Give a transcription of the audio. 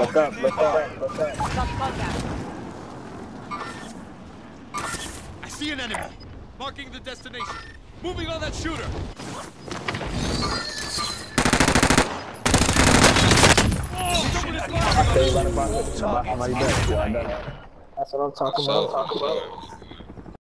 Look up, look up, look up. I see an enemy. Marking the destination. Moving on that shooter. Oh, someone I'm talking about. I'm. That's what I'm talking about.